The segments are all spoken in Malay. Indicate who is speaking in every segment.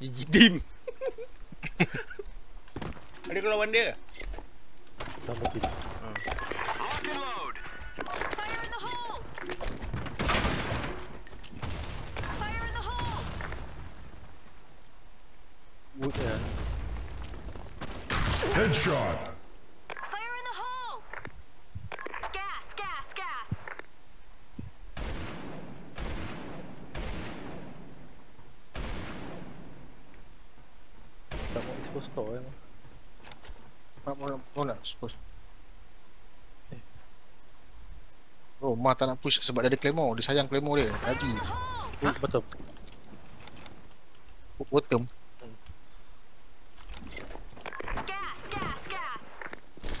Speaker 1: GG team. Ada kau lawan dia?
Speaker 2: Sama tu.
Speaker 3: Lock and load.
Speaker 4: Fire in the hole! Fire in the hole!
Speaker 2: Wood ya.
Speaker 5: Headshot.
Speaker 4: Fire in the hole! Gas, gas, gas!
Speaker 2: Tak mau expose kau eh.
Speaker 6: Mak mau mau nak suppose. Eh. Oh, Ma tak nak push sebab dia ada claymore. Dia sayang claymore dia. Lagi.
Speaker 2: Wood bottom.
Speaker 6: Bottom.
Speaker 4: Gas, gas, gas!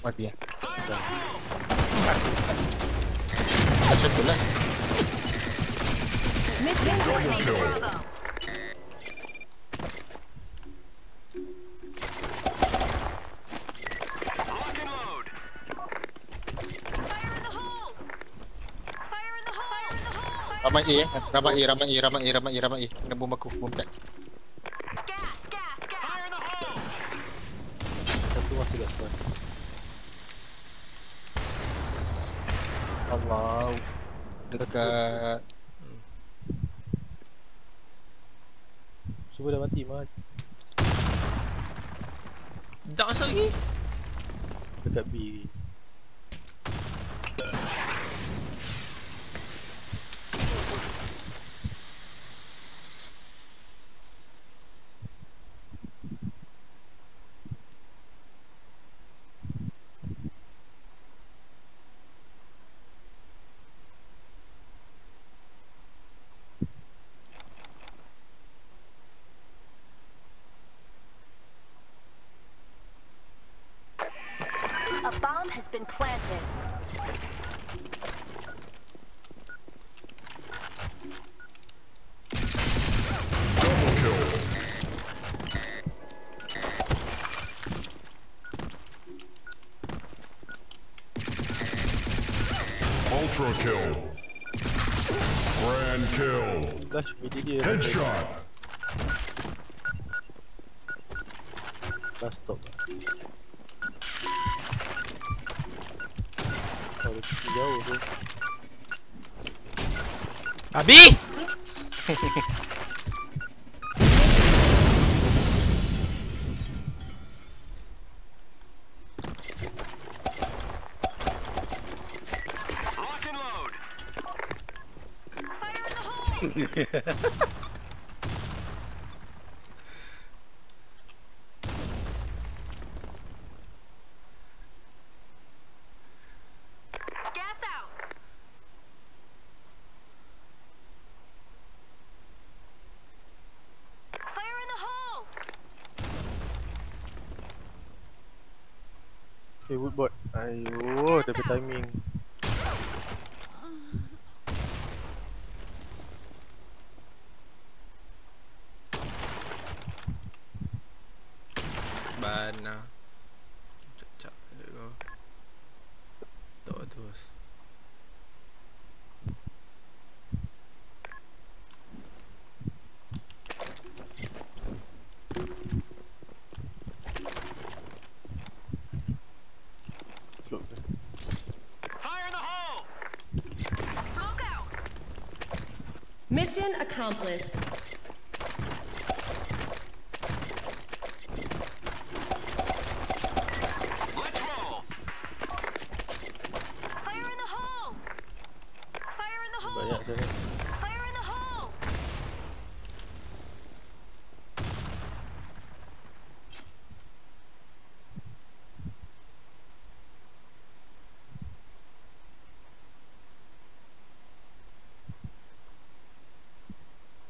Speaker 6: Mati ya.
Speaker 3: Hole.
Speaker 6: Macam tu lah.
Speaker 4: Mission
Speaker 6: Ramai A eh. Ramai A, ramai A, ramai A, ramai A, ramai A. Kena bom aku, bom kat.
Speaker 2: Satu masih kat spawn.
Speaker 6: Allah. Dekat
Speaker 2: Semua dah mati.
Speaker 1: Tak masuk lagi.
Speaker 2: Dekat B.
Speaker 4: A bomb has been planted.
Speaker 5: Double kill. Ultra kill. Grand kill.
Speaker 2: Flash midi dia.
Speaker 5: Headshot.
Speaker 2: Last stop.
Speaker 1: Abi!
Speaker 3: Lock and load.
Speaker 2: Eh woodbot. Ayo, dia timing.
Speaker 1: Bana. Ada kau. Tak terus.
Speaker 7: Accomplished.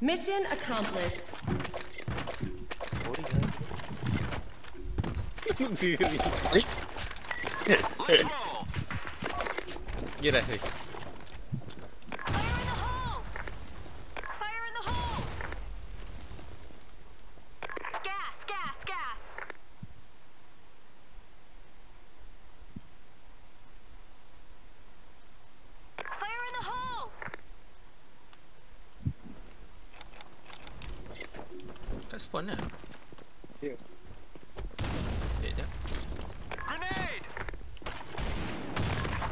Speaker 7: Mission accomplished.
Speaker 2: Boring kan.
Speaker 1: Diri.
Speaker 3: Let's
Speaker 1: spawn lah.
Speaker 6: Ya.
Speaker 1: Sekejap, sekejap.
Speaker 3: Grenade!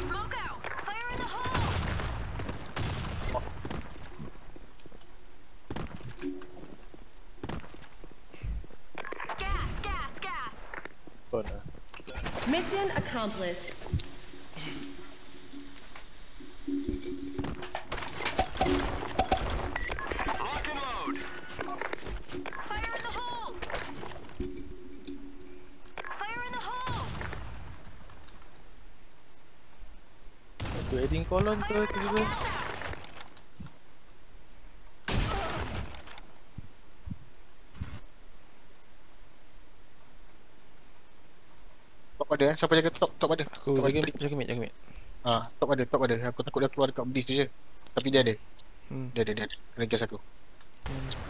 Speaker 4: Smoke out! Fire in the hole! Gas, gas, gas!
Speaker 2: Uh,
Speaker 7: Mission accomplished.
Speaker 2: Satu adding column ke tiba-tiba?
Speaker 6: Top ada eh. Siapa jaga top? Top ada.
Speaker 1: Aku
Speaker 6: top
Speaker 1: jaga,
Speaker 6: ada.
Speaker 1: jaga mid, jaga mid.
Speaker 6: Ah, top ada, top ada. Aku takut dia keluar dekat beast tu je. Tapi dia ada.
Speaker 1: Hmm.
Speaker 6: Dia ada, dia ada. Kena gas aku. Top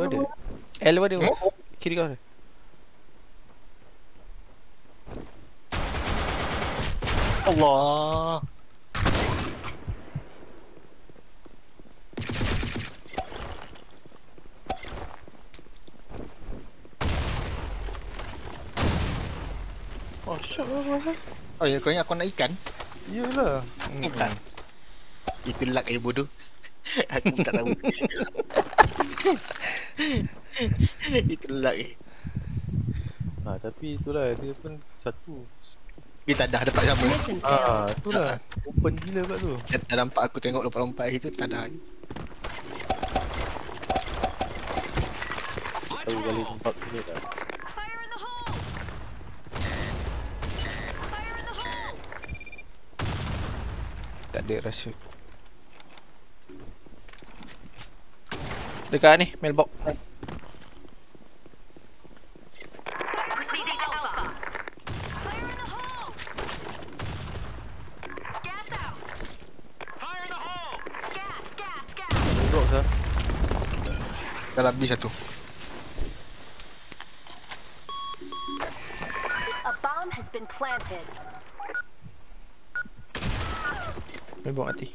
Speaker 1: Ada. L ada. Kiri kau ada.
Speaker 6: Allah.
Speaker 2: Oh lah bos.
Speaker 6: Oh ya, kau ingat aku nak ikan?
Speaker 2: Iyalah.
Speaker 1: Hmm.
Speaker 6: Tak. Itu luck eh bodoh. aku tak tahu. Itu luck eh.
Speaker 2: Ha tapi itulah dia pun satu.
Speaker 6: Dia tak dah dapat sama.
Speaker 7: Failed.
Speaker 2: Ah, itulah. Open gila kat tu.
Speaker 6: Dah, dah nampak aku tengok lompat-lompat itu tak ada.
Speaker 3: Let's
Speaker 2: Tahu kali
Speaker 3: roll!
Speaker 2: empat minit dah.
Speaker 4: Fire in Gas!
Speaker 2: Drop sah.
Speaker 6: Dalam bis satu.
Speaker 4: A bomb has been planted.
Speaker 1: Mailbox mati.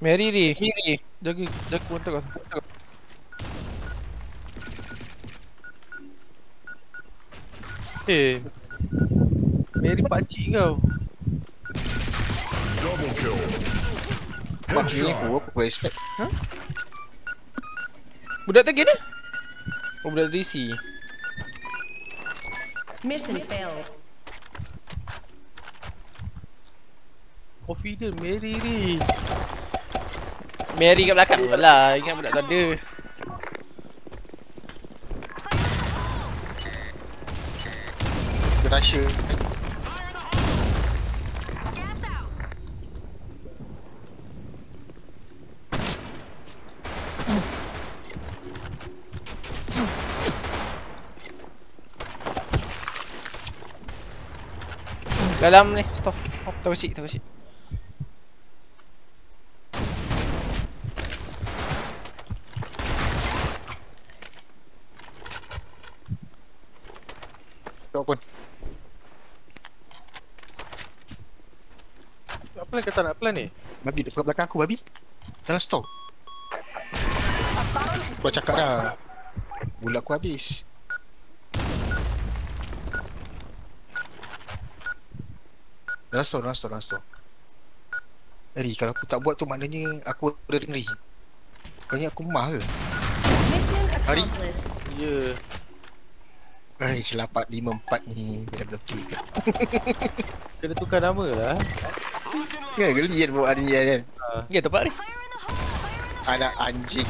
Speaker 1: Mary ni. Jaga jaga kontak kau.
Speaker 2: Eh. Mary pakcik kau.
Speaker 5: Double kill.
Speaker 6: Wah, ni
Speaker 5: Headshot.
Speaker 6: aku aku boleh expect.
Speaker 1: Budak tadi ni? Oh budak DC.
Speaker 7: Mission failed.
Speaker 2: Confident Mary ni.
Speaker 1: Mary kat belakang tu lah. Ingat budak tu ada.
Speaker 6: Dia
Speaker 4: out!
Speaker 1: Dalam ni, stop. Oh, tahu kecil, tahu kecil.
Speaker 6: Kau pun.
Speaker 2: Apa yang kata nak plan ni?
Speaker 6: Babi dekat belakang aku babi. Dalam store. Kau cakap dah. Bulat aku habis. Dalam store, dalam store, dalam store. Eri, kalau aku tak buat tu maknanya aku udah ngeri. Kau ni aku mah ke? Hari.
Speaker 2: Ya.
Speaker 6: Eh, selapat 5-4 ni Dah berhenti ke
Speaker 2: Kena tukar nama lah.
Speaker 6: Ya, geli kan buat hari ni kan
Speaker 1: Ya tempat ni.
Speaker 6: Anak anjing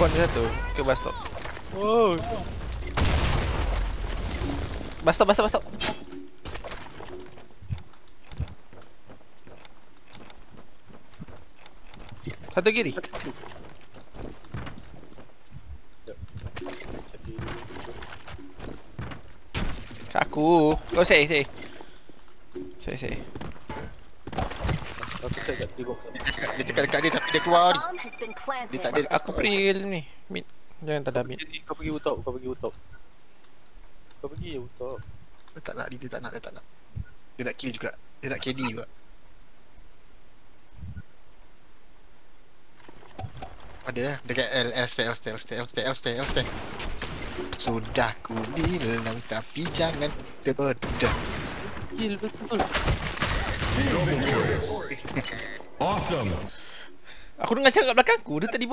Speaker 1: Spawn dia satu. Ke bus stop.
Speaker 2: Oh.
Speaker 1: Bus stop, bus stop, bus stop. Satu kiri.
Speaker 2: Jadi
Speaker 1: Kat aku. Kau say, say. Say, say.
Speaker 2: Aku set kat tree box.
Speaker 6: Dia cakap, dekat dia tapi dia keluar ni. Dia tak ada
Speaker 1: Aku pergi ni. Mid. Jangan tak ada mid.
Speaker 2: Jadi kau pergi utop, kau pergi utop. Kau pergi utop.
Speaker 6: Dia tak nak, dia tak nak, dia tak nak Dia nak kill juga Dia nak KD juga Ada lah Dekat L, L stay, L stay, L stay, L stay, L stay, L stay Sudah ku bilang tapi jangan terbedah
Speaker 2: Kill betul.
Speaker 5: Double kill. Awesome.
Speaker 1: Aku dengar cakap kat belakang aku. Dia tadi